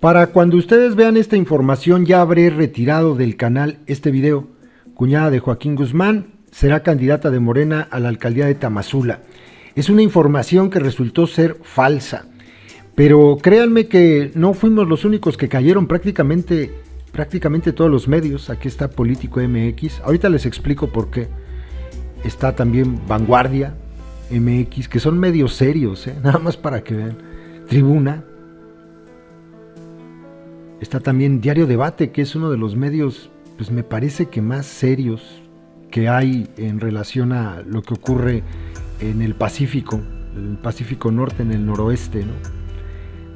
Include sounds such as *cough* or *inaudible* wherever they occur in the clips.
Para cuando ustedes vean esta información ya habré retirado del canal este video. Cuñada de Joaquín Guzmán será candidata de Morena a la alcaldía de Tamazula. Es una información que resultó ser falsa. Pero créanme que no fuimos los únicos que cayeron prácticamente prácticamente todos los medios. Aquí está Político MX. Ahorita les explico por qué. Está también Vanguardia MX, que son medios serios, ¿eh? *laughs* nada más para que vean. Tribuna. Está también Diario Debate, que es uno de los medios, pues me parece que más serios que hay en relación a lo que ocurre en el Pacífico, el Pacífico Norte, en el noroeste, ¿no?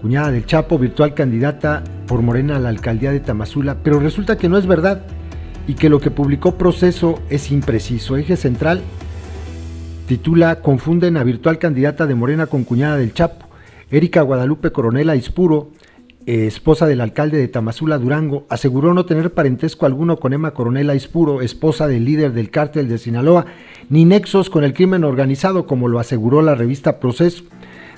cuñada del Chapo, virtual candidata por Morena a la alcaldía de Tamazula, pero resulta que no es verdad y que lo que publicó Proceso es impreciso. Eje central titula Confunden a virtual candidata de Morena con cuñada del Chapo. Erika Guadalupe Coronela Ispuro, eh, esposa del alcalde de Tamazula, Durango, aseguró no tener parentesco alguno con Emma Coronela Ispuro, esposa del líder del cártel de Sinaloa, ni nexos con el crimen organizado, como lo aseguró la revista Proceso.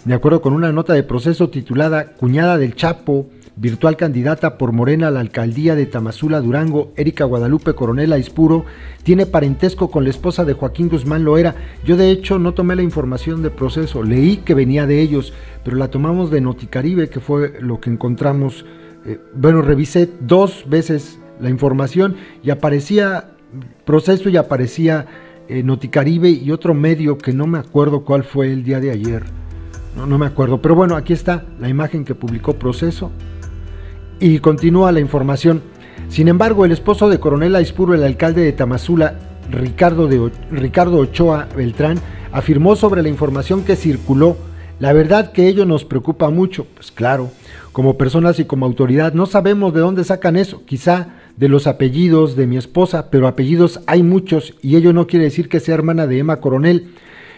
De acuerdo con una nota de proceso titulada Cuñada del Chapo, virtual candidata por Morena a la alcaldía de Tamazula, Durango, Erika Guadalupe Coronela Ispuro, tiene parentesco con la esposa de Joaquín Guzmán Loera. Yo de hecho no tomé la información de proceso, leí que venía de ellos, pero la tomamos de Noticaribe, que fue lo que encontramos. Eh, bueno, revisé dos veces la información y aparecía proceso y aparecía eh, Noticaribe y otro medio que no me acuerdo cuál fue el día de ayer no, me acuerdo, pero bueno, aquí está la imagen que publicó Proceso y continúa la información. Sin embargo, el esposo de Coronel Aispuro, el alcalde de Tamazula, Ricardo, de, Ricardo Ochoa Beltrán, afirmó sobre la información que circuló. La verdad que ello nos preocupa mucho, pues claro, como personas y como autoridad no sabemos de dónde sacan eso, quizá de los apellidos de mi esposa, pero apellidos hay muchos y ello no quiere decir que sea hermana de Emma Coronel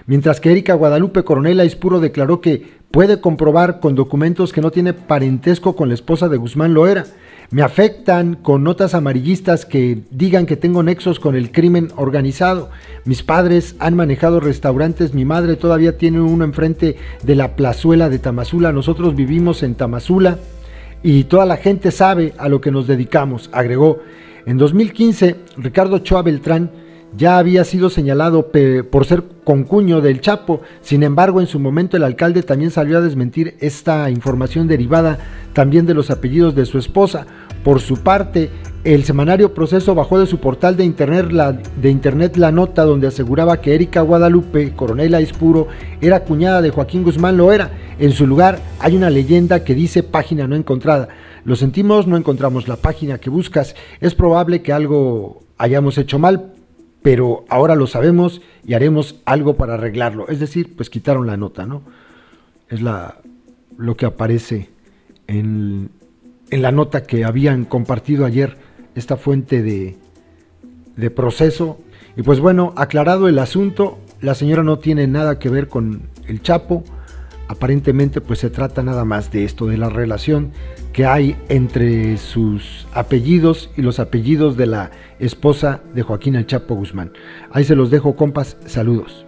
mientras que Erika Guadalupe Coronel Aispuro declaró que puede comprobar con documentos que no tiene parentesco con la esposa de Guzmán Loera. Me afectan con notas amarillistas que digan que tengo nexos con el crimen organizado. Mis padres han manejado restaurantes, mi madre todavía tiene uno enfrente de la plazuela de Tamazula, nosotros vivimos en Tamazula y toda la gente sabe a lo que nos dedicamos, agregó. En 2015, Ricardo Choa Beltrán ya había sido señalado por ser concuño del Chapo, sin embargo en su momento el alcalde también salió a desmentir esta información derivada también de los apellidos de su esposa. Por su parte, el semanario Proceso bajó de su portal de internet, la, de internet la nota donde aseguraba que Erika Guadalupe, coronel Aispuro, era cuñada de Joaquín Guzmán Loera. En su lugar hay una leyenda que dice página no encontrada. Lo sentimos, no encontramos la página que buscas. Es probable que algo hayamos hecho mal, pero ahora lo sabemos y haremos algo para arreglarlo. Es decir, pues quitaron la nota, ¿no? Es la, lo que aparece en, en la nota que habían compartido ayer esta fuente de, de proceso. Y pues bueno, aclarado el asunto, la señora no tiene nada que ver con el Chapo. Aparentemente pues se trata nada más de esto, de la relación que hay entre sus apellidos y los apellidos de la esposa de Joaquín El Chapo Guzmán. Ahí se los dejo, compas, saludos.